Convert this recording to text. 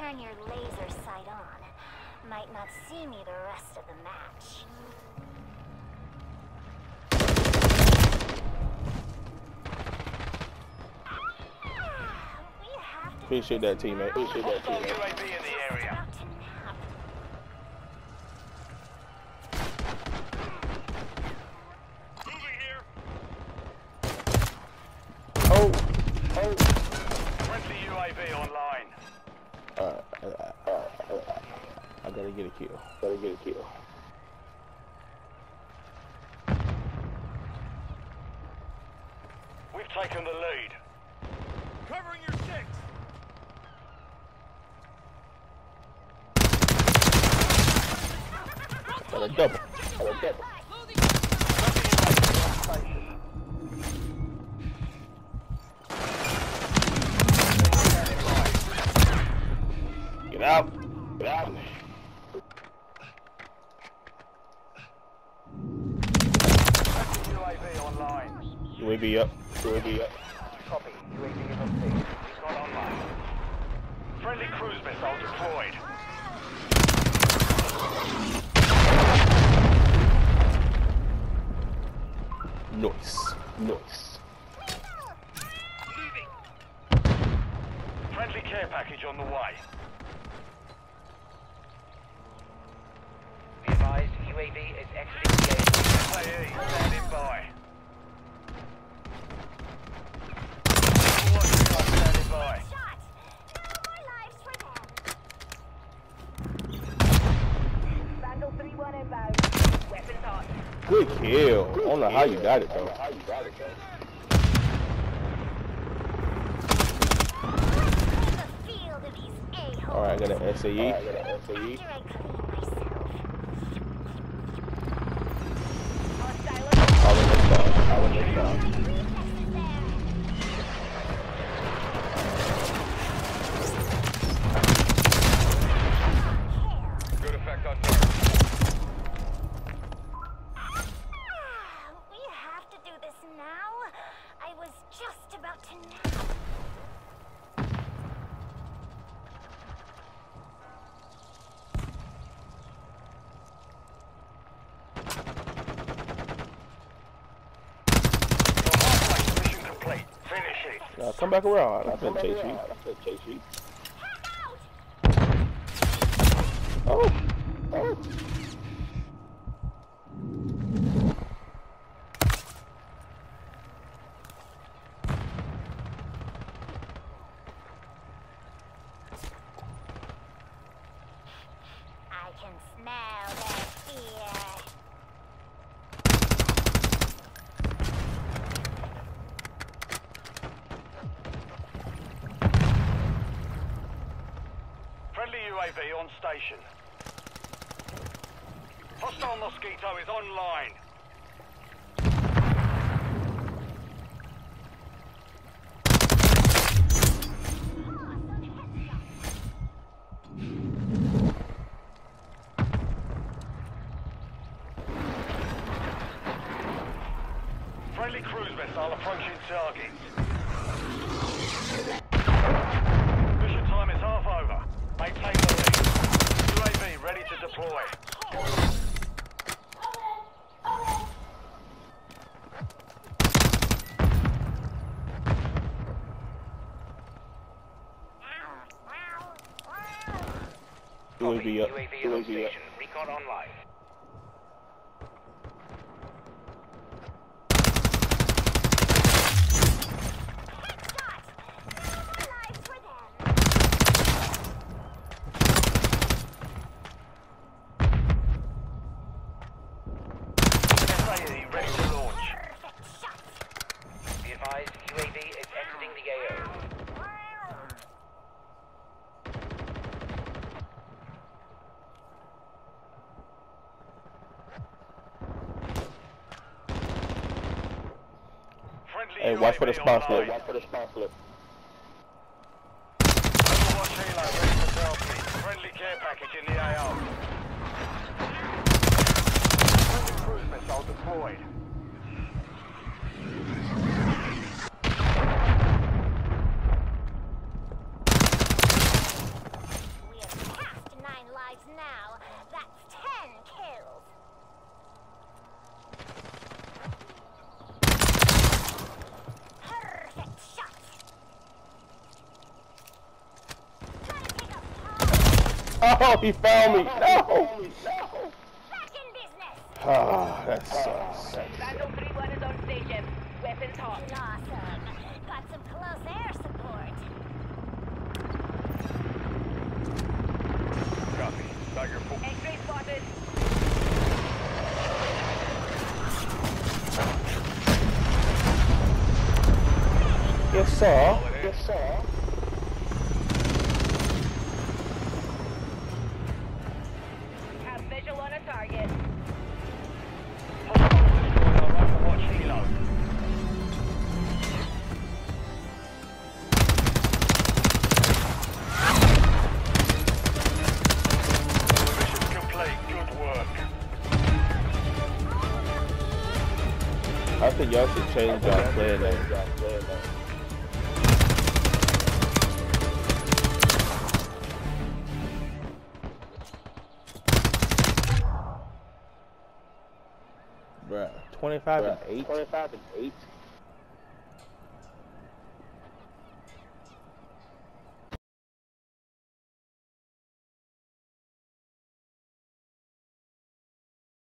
turn your laser sight on. Might not see me the rest of the match. Appreciate that, teammate. Appreciate that, teammate. UAV in the area. Moving here. Oh, oh. Friendly UAV online. Gotta get a kill. Gotta get a kill. We've taken the lead. Covering your six. Got a double. Got a double. Get out. Get out. UAV up. UAV up. Copy. UAV is on station. Recon online. Friendly cruise missile deployed. Noise. Noise. Friendly care package on the way. Be advised, UAV is exiting the AO. SAE, standing by. Overwatch Recon standing by. Shot! No more lives for them. Vandal 3-1 inbound. Weapons hot. Good kill. I don't know how you got it though. The field of these a-holes. Alright, I got an SAE. After I clean myself. Hostile All in this dog. All in this dog. Weaknesses there. Good effect on target. We have to do this now. I was just about to nap. Halfway, mission complete. Finish it. Now come back around. I can chase you. I can chase you. Oh. Oh. I can smell their fear. Friendly UAV on station. Hostile Mosquito is online. Friendly cruise missile approaching target. Mission time is half over. Maintain the lead. UAV ready to deploy. UAV up. UAV UAV up. Recon online. Shot! No more lives for them. SAE ready to launch. Perfect shot. Be advised, UAV is exiting the AO. Friendly Hey, watch for the UAV spawn flip. online. Watch for the spawn flip. Overwatch Helo ready for selfie. Friendly care package in the AO. Friendly cruise missile deployed. Oh, he found me. No. Back in business. Ah, that sucks. Vandal 3-1 is on station. Weapons hot. Awesome. Got some close air support. Copy. Your full X-ray spotted. Yes, sir. Yes, sir. Think y'all should change y'all play name. Bruh, 25 and 8? 25 and 8?